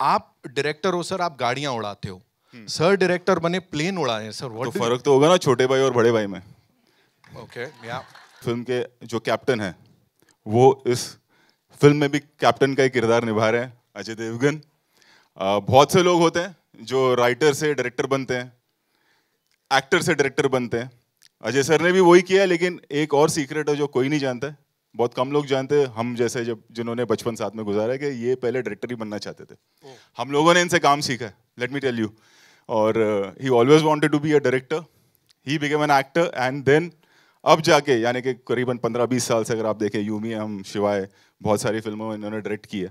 आप डायरेक्टर हो सर आप गाड़ियाँ उड़ाते हो। सर डायरेक्टर बने प्लेन उड़ाए सर तो फ़र्क तो होगा ना छोटे भाई और बड़े भाई में। ओके या फ़िल्म के जो कैप्टन है वो इस फ़िल्म में भी कैप्टन का ही किरदार निभा रहे हैं अजय देवगन। बहुत से लोग होते हैं जो राइटर से डायरेक्टर बनते हैं एक्टर से डायरेक्टर बनते हैं। अजय सर ने भी वही किया है लेकिन एक और सीक्रेट है जो कोई नहीं जानता है। बहुत कम लोग जानते हैं। हम जैसे जब जिन्होंने बचपन साथ में गुजारा है कि ये पहले डायरेक्टर ही बनना चाहते थे। हम लोगों ने इनसे काम सीखा है लेट मी टेल यू और uh, he always wanted to be a director he became an actor and then अब जाके यानी कि करीबन 15-20 साल से अगर आप देखें यूमी हम शिवाय बहुत सारी फ़िल्मों में इन्होंने डायरेक्ट किया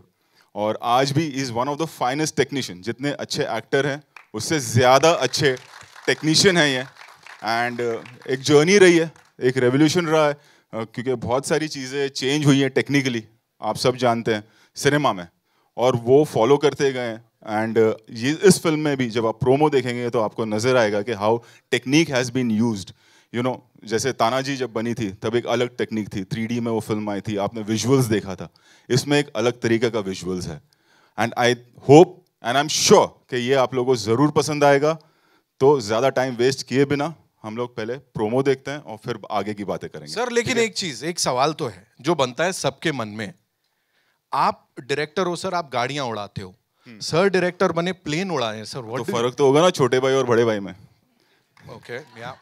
और आज भी is one of the finest technician जितने अच्छे एक्टर हैं उससे ज़्यादा अच्छे टेक्नीशियन हैं ये। एंड एक जर्नी रही है एक रेवोल्यूशन रहा है। uh, क्योंकि बहुत सारी चीज़ें चेंज हुई हैं टेक्निकली आप सब जानते हैं सिनेमा में। और वो फॉलो करते गए एंड ये इस फ़िल्म में भी जब आप प्रोमो देखेंगे तो आपको नज़र आएगा कि how technique has been used you know जैसे तानाजी जब बनी थी, तब एक अलग टेक्निक थी। थ्री में वो फ़िल्म आई थी, आपने विजुअल्स देखा था। इसमें एक अलग तरीके का विजुअल्स है। And I hope and I am sure कि ये आप लोगों को ज़रूर पसंद आएगा। तो ज़्यादा टाइम वेस्ट किए बिना हम लोग पहले प्रोमो देखते हैं और फिर आगे की बातें करेंगे। सर लेकिन एक चीज़ एक सवाल तो है जो बनता है सबके मन में। आप डायरेक्टर हो सर आप गाड़ियाँ उड़ाते हो। सर डायरेक्टर बने प्लेन उड़ाए सर तो फ़र्क तो होगा ना छोटे भाई और बड़े भाई में। ओके okay, या